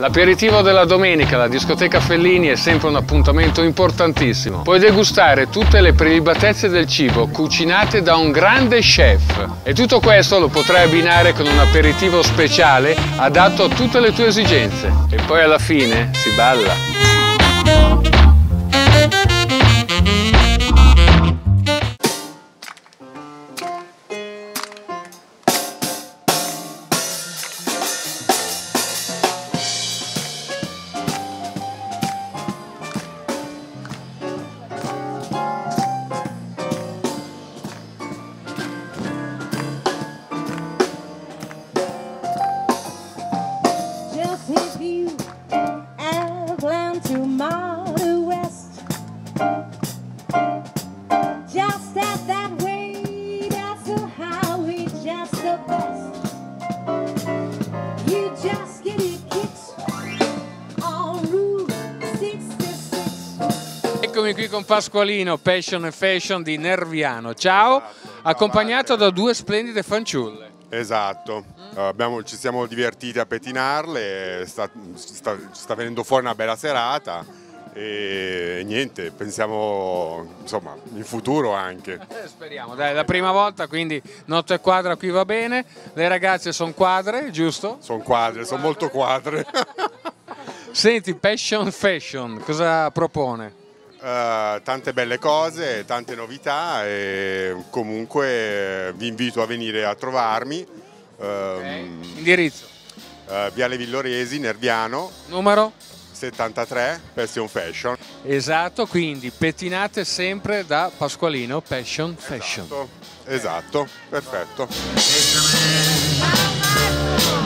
L'aperitivo della domenica alla discoteca Fellini è sempre un appuntamento importantissimo. Puoi degustare tutte le prelibatezze del cibo cucinate da un grande chef. E tutto questo lo potrai abbinare con un aperitivo speciale adatto a tutte le tue esigenze. E poi alla fine si balla. Eccomi qui con Pasqualino, Passion and Fashion di Nerviano. Ciao, accompagnato da due splendide fanciulle. Esatto, Abbiamo- ci siamo divertiti a pettinarle, sta, sta- sta venendo fuori una bella serata e niente, pensiamo insomma in futuro anche. Eh, speriamo, dai, la prima volta, quindi notte quadra qui va bene. Le ragazze sono quadre, giusto? Sono quadre, sono molto quadre. Senti, Passion Fashion, cosa propone? Eh, tante belle cose, tante novità e comunque eh, vi invito a venire a trovarmi. ehm, Indirizzo, eh, Viale Villoresi, Nerviano, numero? 73, Passion Fashion. Esatto, quindi pettinate sempre da Pasqualino Passion Fashion. Esatto, esatto, perfetto.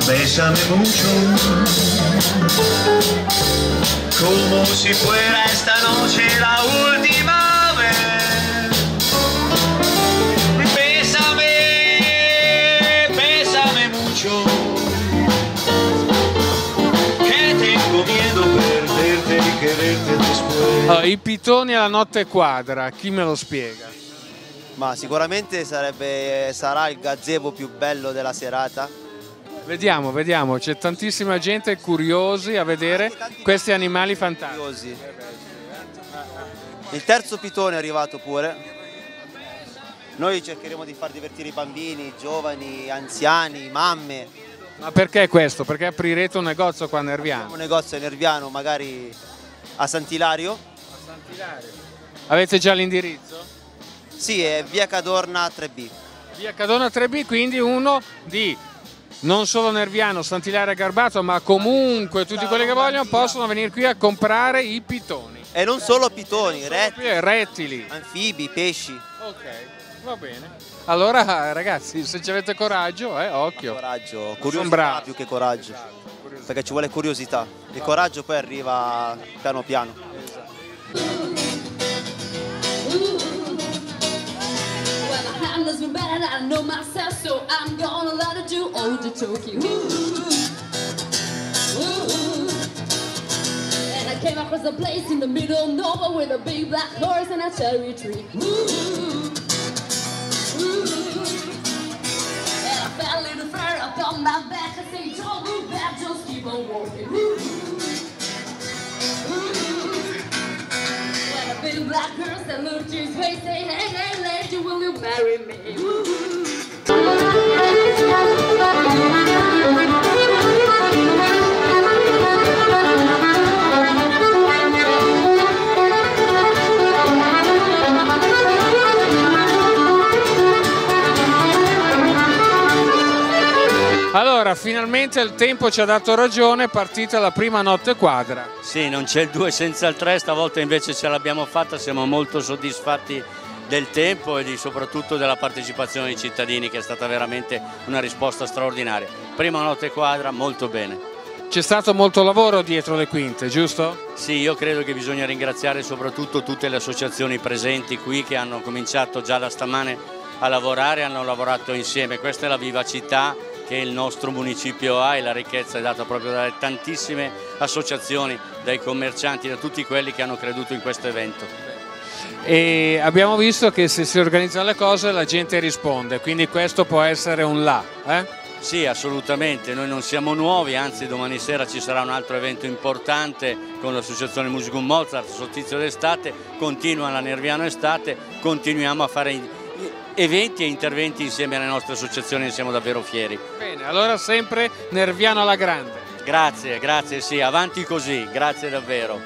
Bésame mucho. Como si fuera esta noche la última vez. Bésame, bésame mucho. Que tengo miedo perderte y quererte después. Allora, I pitoni alla notte quadra, chi me lo spiega? Ma sicuramente sarebbe, sarà il gazebo più bello della serata. Vediamo, vediamo, c'è tantissima gente curiosi a vedere questi animali fantastici. Il terzo pitone è arrivato pure. Noi cercheremo di far divertire i bambini, i giovani, anziani, mamme. Ma perché questo? Perché aprirete un negozio qua a Un Nerviano? negozio a Nerviano, magari a Sant'Ilario. Avete già l'indirizzo? Sì, è via Cadorna 3B. Via Cadona 3B, quindi uno di non solo Nerviano, Sant'Ilaria Garbato, ma comunque tutti quelli che vogliono possono venire qui a comprare i pitoni. E non solo pitoni, ret- Qui è rettili. anfibi, pesci. Ok, va bene. Allora ragazzi, se ci avete coraggio, eh, occhio. Coraggio, bravi. curiosità più che coraggio. Perché ci vuole curiosità. Il coraggio poi arriva piano piano. Well, I all the talking. Ooh. And I came across a place in the middle of nowhere with a big black horse and a cherry tree. Ooh. And I fell a little fur up on my back. I say, don't move back, just keep on walking. When a big black girl said, look to his face, say, hey, hey, lady, will you marry me? Allora, finalmente il tempo ci ha dato ragione, è partita la prima notte quadra. Sì, non c'è il 2 senza il 3, stavolta invece ce l'abbiamo fatta, siamo molto soddisfatti del tempo e di- soprattutto della partecipazione dei cittadini che è stata veramente una risposta straordinaria. Prima notte quadra, molto bene. C'è stato molto lavoro dietro le quinte, giusto? Sì, io credo che bisogna ringraziare soprattutto tutte le associazioni presenti qui che hanno cominciato già da stamane a lavorare, hanno lavorato insieme. Questa è la vivacità che il nostro municipio ha e la ricchezza è data proprio dalle tantissime associazioni, dai commercianti, da tutti quelli che hanno creduto in questo evento. E abbiamo visto che se si organizzano le cose la gente risponde, quindi questo può essere un là. eh? Sì, assolutamente, noi non siamo nuovi, anzi domani sera ci sarà un altro evento importante con l'associazione Musicum Mozart, Sottizio d'estate, continua la Nerviano Estate, continuiamo a fare eventi e interventi insieme alle nostre associazioni e siamo davvero fieri. Bene, allora sempre Nerviano alla grande. Grazie, grazie, sì, avanti così, grazie davvero.